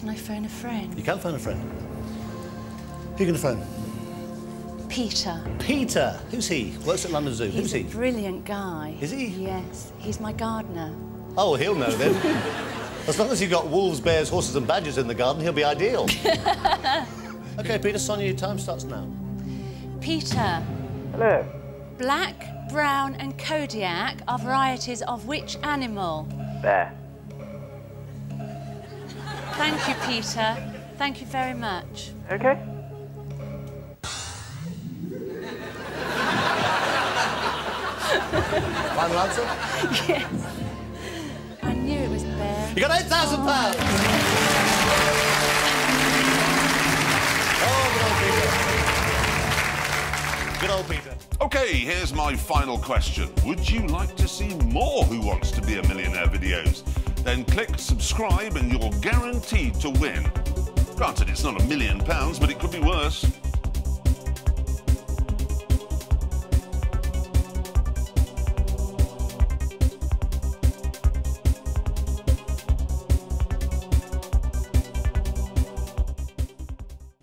Can I phone a friend? You can phone a friend. Who are you going to phone? Peter. Peter. Who's he? Works at London Zoo. He's Who's a he? brilliant guy. Is he? Yes. He's my gardener. Oh, he'll know then. as long as you've got wolves, bears, horses and badgers in the garden, he'll be ideal. OK, Peter, Sonia, your time starts now. Peter. Hello. Black, brown and Kodiak are varieties of which animal? Bear. Thank you, Peter. Thank you very much. Okay. Final answer? yes. I knew it was bear. You got £8,000! Oh, good old Peter. Good old Peter. OK, here's my final question. Would you like to see more Who Wants to Be a Millionaire videos? Then click subscribe and you're guaranteed to win. Granted, it's not a million pounds, but it could be worse.